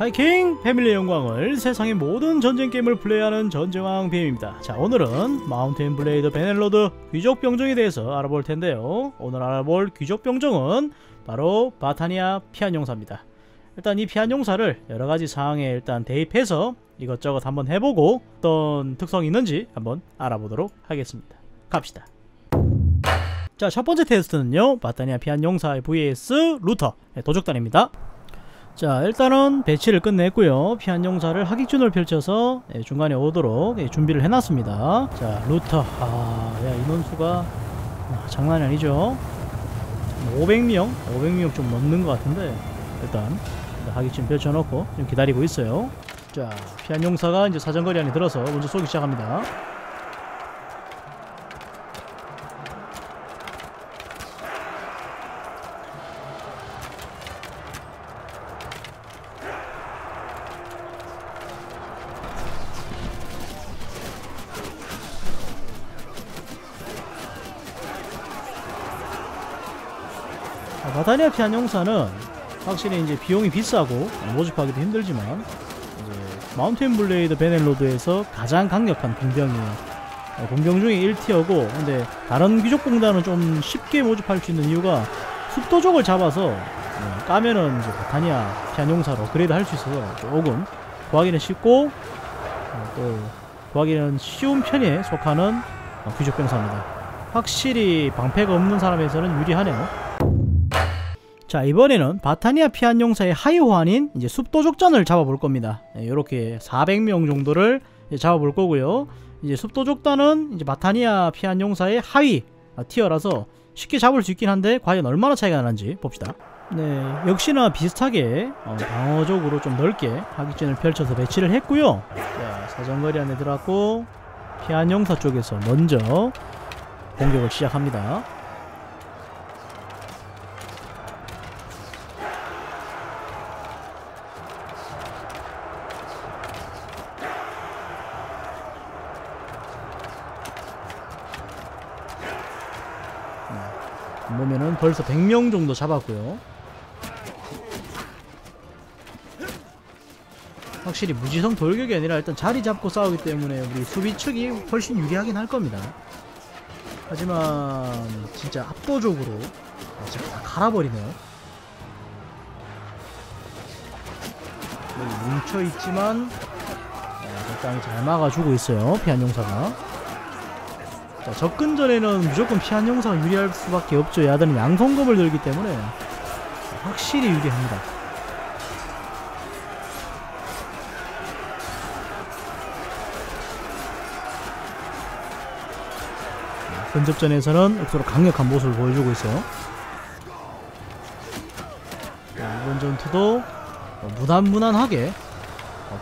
하이킹 패밀리의 영광을 세상의 모든 전쟁 게임을 플레이하는 전쟁왕 BM입니다. 자 오늘은 마운트 앤 블레이드 배너로드 귀족 병정에 대해서 알아볼 텐데요. 오늘 알아볼 귀족 병정은 바로 바타니아 피안 용사입니다. 일단 이 피안 용사를 여러가지 상황에 일단 대입해서 이것저것 한번 해보고 어떤 특성이 있는지 한번 알아보도록 하겠습니다. 갑시다. 자 첫번째 테스트는요 바타니아 피안 용사의 vs looter 네, 도적단입니다. 자 일단은 배치를 끝냈고요. 피안 용사를 학익진을 펼쳐서 예, 중간에 오도록 예, 준비를 해놨습니다. 자 looter. 아야 인원수가 아, 장난이 아니죠. 500명? 500명 좀 넘는 것 같은데 일단 학익진 펼쳐놓고 좀 기다리고 있어요. 자 피안 용사가 이제 사정거리 안에 들어서 먼저 쏘기 시작합니다 아, 바타니아 피안 용사는 확실히 이제 비용이 비싸고 모집하기도 힘들지만 마운트 앤 블레이드 배너로드에서 가장 강력한 궁병이에요. 어, 궁병 중에 1tier고 근데 다른 귀족병단은 좀 쉽게 모집할 수 있는 이유가 숲도적을 잡아서 어, 까면은 이제 바타니아 피안 용사로 업그레이드 할 수 있어서 조금 구하기는 쉽고 어, 또 구하기는 쉬운 편에 속하는 어, 귀족병사입니다. 확실히 방패가 없는 사람에서는 유리하네요. 자 이번에는 바타니아 피한 용사의 하위 호환인 이제 숲도족전을 잡아볼 겁니다. 이렇게 400명 정도를 잡아볼 거고요. 이제 숲도족단은 이제 바타니아 피한 용사의 하위 티어라서 쉽게 잡을 수 있긴 한데 과연 얼마나 차이가 나는지 봅시다. 네 역시나 비슷하게 어, 방어적으로 좀 넓게 하기진을 펼쳐서 배치를 했고요. 자, 사정거리 안에 들어갔고 피한 용사 쪽에서 먼저 공격을 시작합니다. 보면은 벌써 100명 정도 잡았고요. 확실히 무지성 돌격이 아니라 일단 자리 잡고 싸우기 때문에 우리 수비 측이 훨씬 유리하긴 할 겁니다. 하지만 진짜 압도적으로 진짜 다 갈아버리네요. 뭉쳐있지만 적당히 잘 막아주고 있어요 피한 용사가 자, 접근 전에는 무조건 피한 용사가 유리할 수밖에 없죠. 야들은 양손검을 들기 때문에 확실히 유리합니다. 근접전에서는 억수로 강력한 모습을 보여주고 있어요. 자, 이번 전투도 무난무난하게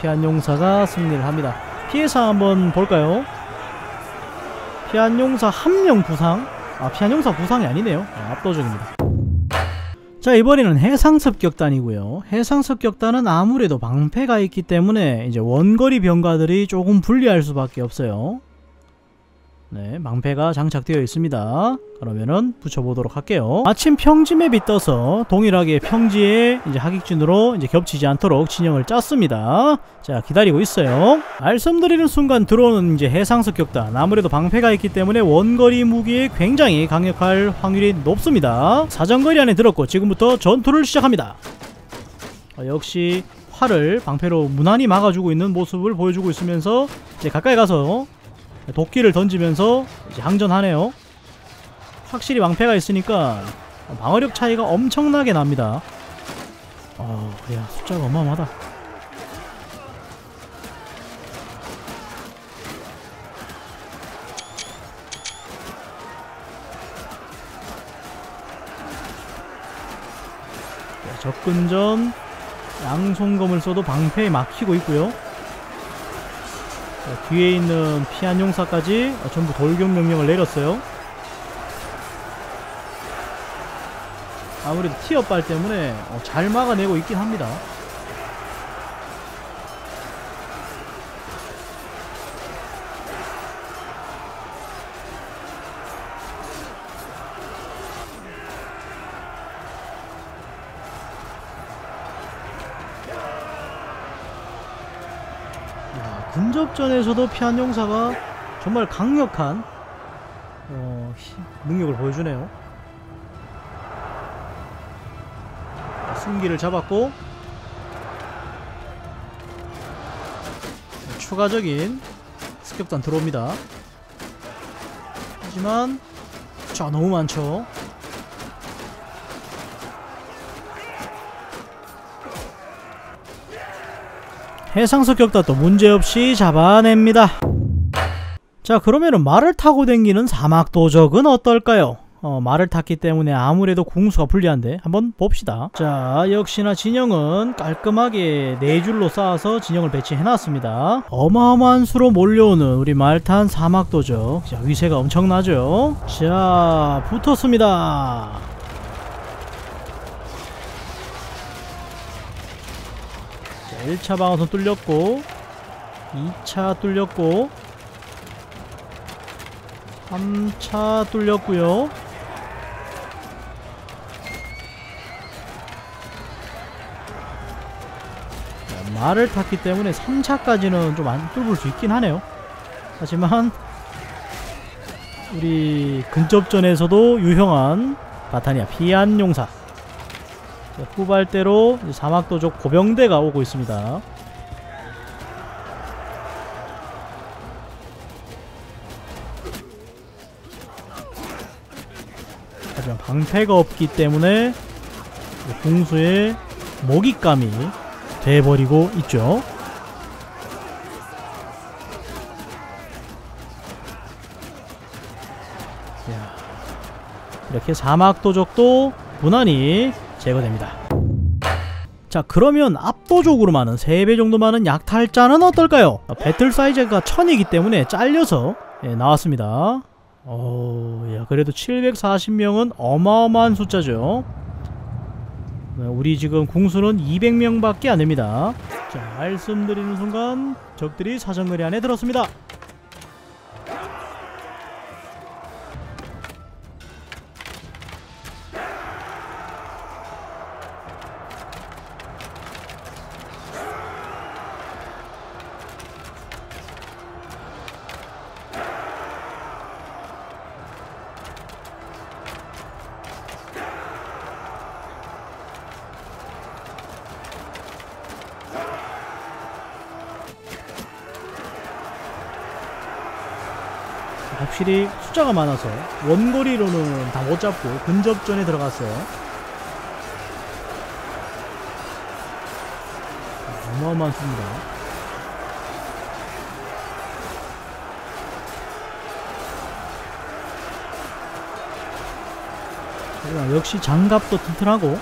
피한 용사가 승리를 합니다. 피해상 한번 볼까요? 피한 용사 한 명 부상? 아 피한 용사 부상이 아니네요. 아, 압도적입니다. 자 이번에는 해상습격단이고요. 해상습격단은 아무래도 방패가 있기 때문에 이제 원거리 병가들이 조금 불리할 수밖에 없어요 네 방패가 장착되어 있습니다. 그러면은 붙여보도록 할게요. 마침 평지 맵이 떠서 동일하게 평지에 이제 하객진으로 이제 겹치지 않도록 진영을 짰습니다. 자 기다리고 있어요. 말씀드리는 순간 들어오는 이제 해상습격단. 아무래도 방패가 있기 때문에 원거리 무기에 굉장히 강력할 확률이 높습니다. 사정거리 안에 들었고 지금부터 전투를 시작합니다. 어, 역시 활을 방패로 무난히 막아주고 있는 모습을 보여주고 있으면서 이제 가까이 가서 도끼를 던지면서 이제 항전하네요. 확실히 왕패가 있으니까 방어력 차이가 엄청나게 납니다. 어, 야 숫자가 어마어마하다. 접근전 양손검을 써도 방패에 막히고 있고요. 자, 뒤에 있는 피한 용사까지 전부 돌격 명령을 내렸어요. 아무래도 티어 빨 때문에 어, 잘 막아내고 있긴 합니다. 근접전에서도 피한 용사가 정말 강력한 어, 히- 능력을 보여주네요. 자, 승기를 잡았고 자, 추가적인 습격단 들어옵니다. 하지만 자 너무 많죠. 해상 습격단도 문제없이 잡아냅니다. 자 그러면은 말을 타고 댕기는 사막 도적은 어떨까요? 어, 말을 탔기 때문에 아무래도 궁수가 불리한데 한번 봅시다. 자 역시나 진영은 깔끔하게 네 줄로 쌓아서 진영을 배치해놨습니다. 어마어마한 수로 몰려오는 우리 말탄 사막 도적. 자 위세가 엄청나죠? 자 붙었습니다. 1차 방어선 뚫렸고 2차 뚫렸고 3차 뚫렸고요. 자, 말을 탔기 때문에 3차까지는 좀 안 뚫을 수 있긴 하네요. 하지만 우리 근접전에서도 유형한 바타니아 피안 용사 자, 후발대로 이제 사막도적 고병대가 오고 있습니다. 하지만 방패가 없기 때문에 공수의 먹잇감이 돼버리고 있죠. 야, 이렇게 사막도적도 무난히 제거됩니다. 자 그러면 압도적으로 많은 3배 정도 많은 약탈자는 어떨까요? 배틀 사이즈가 1000이기 때문에 잘려서 예, 나왔습니다. 어, 야, 그래도 740명은 어마어마한 숫자죠. 네, 우리 지금 궁수는 200명밖에 안 됩니다. 자, 말씀드리는 순간 적들이 사정거리 안에 들었습니다. 확실히 숫자가 많아서 원거리로는 다 못 잡고 근접전에 들어갔어요. 어마어마한 수입니다. 하지만 역시 장갑도 튼튼하고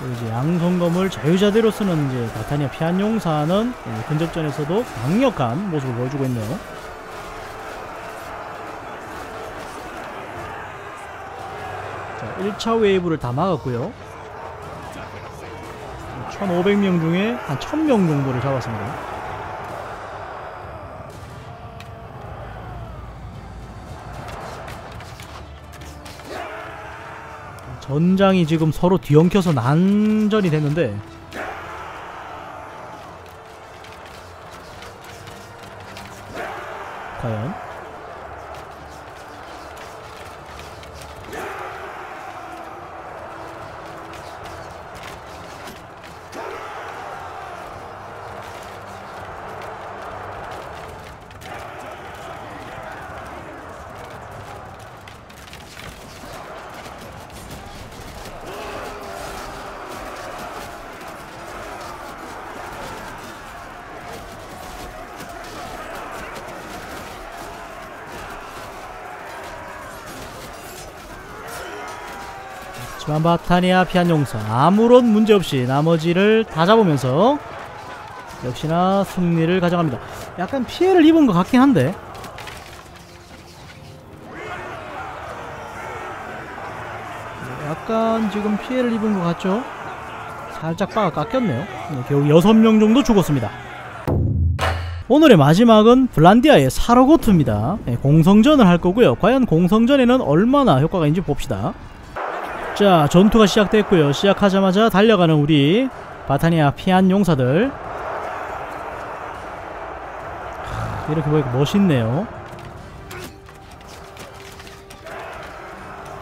또 이제 양성검을 자유자대로 쓰는 이제 바타니아 피안 용사는 이 근접전에서도 강력한 모습을 보여주고 있네요. 1차 웨이브를 다 막았고요. 1,500명 중에 한 1,000명 정도를 잡았습니다. 전장이 지금 서로 뒤엉켜서 난전이 됐는데 과연 하지만 바타니아 피안 용사 아무런 문제 없이 나머지를 다 잡으면서 역시나 승리를 가져갑니다. 약간 피해를 입은 것 같긴 한데 약간 지금 피해를 입은 것 같죠? 살짝 바가 깎였네요. 네, 겨우 6명 정도 죽었습니다. 오늘의 마지막은 블란디아의 사로고트입니다. 네, 공성전을 할 거고요. 과연 공성전에는 얼마나 효과가 있는지 봅시다. 자 전투가 시작됐고요 시작하자마자 달려가는 우리 바타니아 피안 용사들 이렇게 보니까 멋있네요.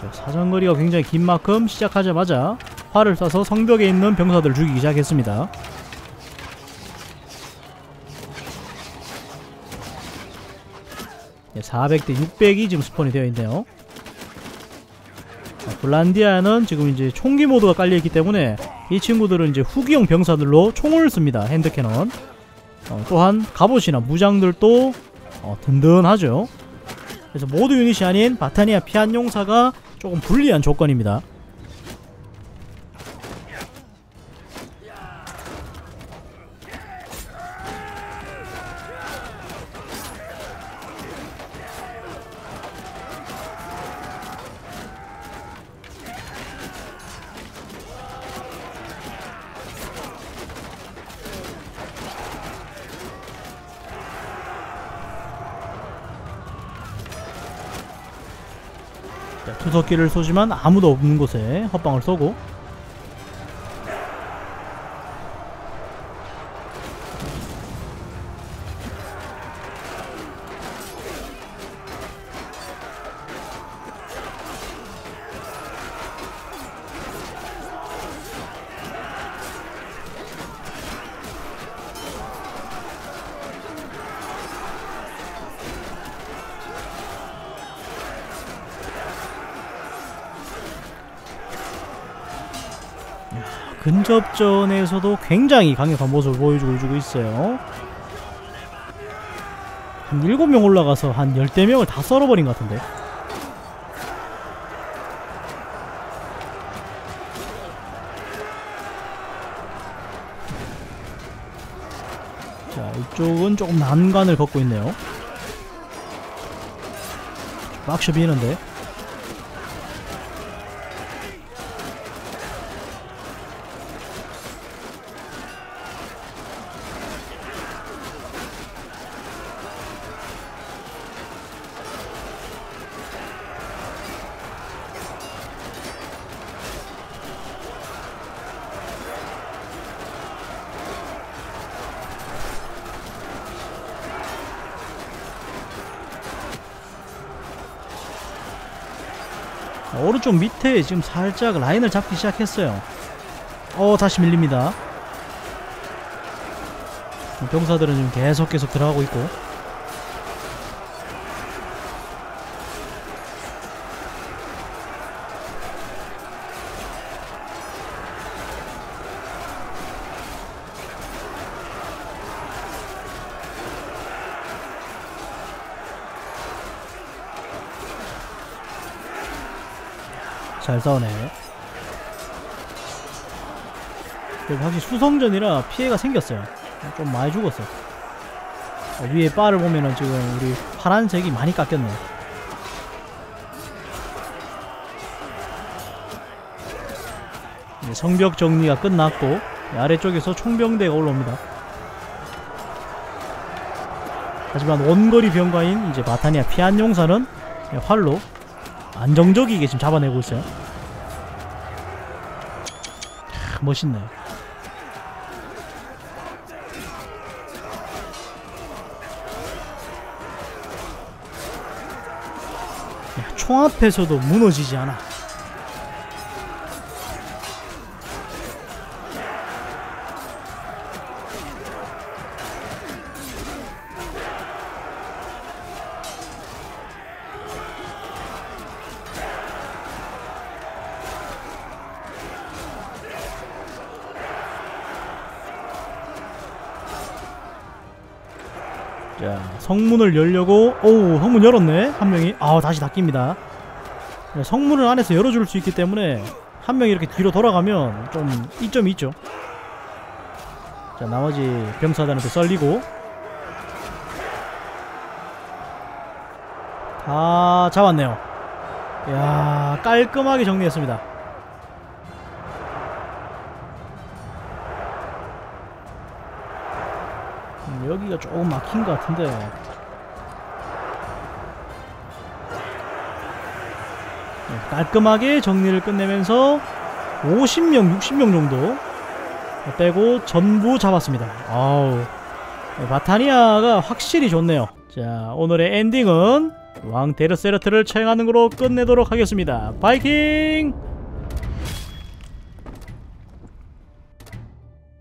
자, 사정거리가 굉장히 긴 만큼 시작하자마자 활을 쏴서 성벽에 있는 병사들을 죽이기 시작했습니다. 네, 400대 600이 지금 스폰이 되어 있네요. 자, 블란디아는 지금 이제 총기 모드가 깔려있기 때문에 이 친구들은 이제 후기용 병사들로 총을 씁니다. 핸드캐논. 어, 또한 갑옷이나 무장들도 어, 든든하죠. 그래서 모두 유닛이 아닌 바타니아 피한 용사가 조금 불리한 조건입니다. 투석기를 쏘지만 아무도 없는 곳에 헛방을 쏘고 근접전에서도 굉장히 강력한 모습을 보여주고 주고 있어요. 한 7명 올라가서 한 10대명을 다 썰어버린 것 같은데. 자, 이쪽은 조금 난관을 걷고 있네요. 빡셔 비는데. 오른쪽 밑에 지금 살짝 라인을 잡기 시작했어요. 어, 다시 밀립니다. 병사들은 지금 계속 계속 들어가고 있고. 잘 싸우네. 확실히 수성전이라 피해가 생겼어요. 좀 많이 죽었어. 어, 위에 바를 보면은 지금 우리 파란색이 많이 깎였네. 이제 성벽 정리가 끝났고 아래쪽에서 총병대가 올라옵니다. 하지만 원거리 병가인 이제 바타니아 피안 용사는 활로 안정적이게 지금 잡아내고 있어요. 멋있네. 야, 총 앞에서도 무너지지 않아. 자, 성문을 열려고, 오, 성문 열었네. 한 명이. 아, 다시 닫힙니다. 네, 성문을 안에서 열어줄 수 있기 때문에 한 명이 이렇게 뒤로 돌아가면 좀 이점이 있죠. 자, 나머지 병사단한테 썰리고. 다 잡았네요. 야 깔끔하게 정리했습니다. 음, 여기가 조금 막힌 것 같은데 네, 깔끔하게 정리를 끝내면서 50명, 60명 정도 빼고 전부 잡았습니다. 아우 네, 바타니아가 확실히 좋네요. 자, 오늘의 엔딩은 왕 데르세르트를 처형하는 걸로 끝내도록 하겠습니다. 바이킹!